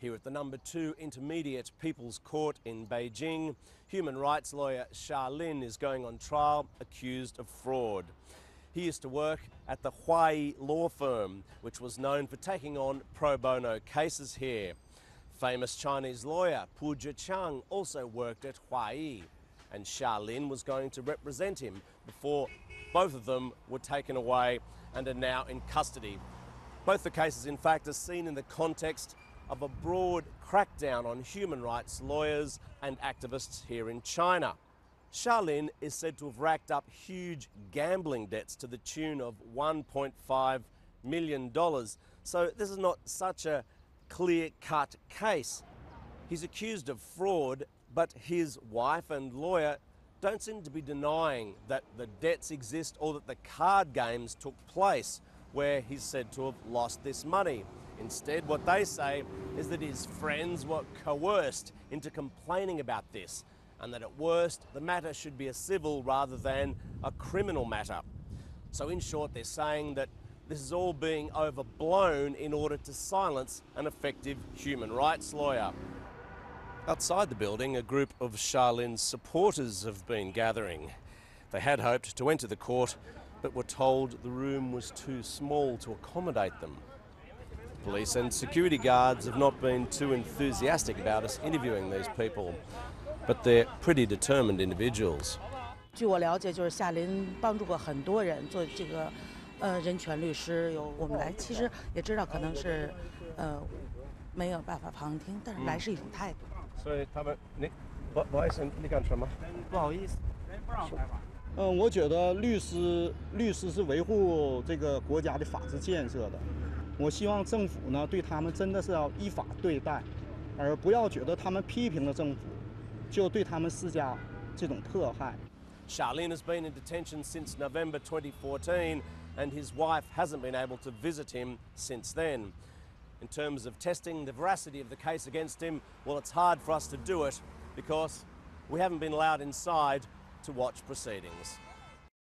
Here at the number two Intermediate People's Court in Beijing, human rights lawyer Xia Lin is going on trial accused of fraud. He used to work at the Huayi law firm, which was known for taking on pro bono cases here. Famous Chinese lawyer Pu Zhiqiang also worked at Huayi, and Xia Lin was going to represent him before both of them were taken away and are now in custody. Both the cases, in fact, are seen in the context of a broad crackdown on human rights lawyers and activists here in China. Xia Lin is said to have racked up huge gambling debts to the tune of $1.5 million. So this is not such a clear cut case. He's accused of fraud, but his wife and lawyer don't seem to be denying that the debts exist or that the card games took place where he's said to have lost this money. Instead, what they say is that his friends were coerced into complaining about this and that at worst the matter should be a civil rather than a criminal matter. So, in short, they're saying that this is all being overblown in order to silence an effective human rights lawyer. Outside the building, a group of Xia Lin's supporters have been gathering. They had hoped to enter the court, but were told the room was too small to accommodate them Police and security guards have not been too enthusiastic about us interviewing these people, but they're pretty determined individuals. 据我了解，就是夏林帮助过很多人做这个呃人权律师。有我们来，其实也知道可能是呃没有办法旁听，但是来是一种态度。所以他们，你不不好意思，你干什么？不好意思，不让开吧。嗯，我觉得律师律师是维护这个国家的法治建设的。 我希望政府呢对他们真的是要依法对待，而不要觉得他们批评了政府，就对他们施加这种迫害。Xia Lin has been in detention since November 2014, and his wife hasn't been able to visit him since then. In terms of testing the veracity of the case against him, well, it's hard for us to do it because we haven't been allowed inside to watch proceedings.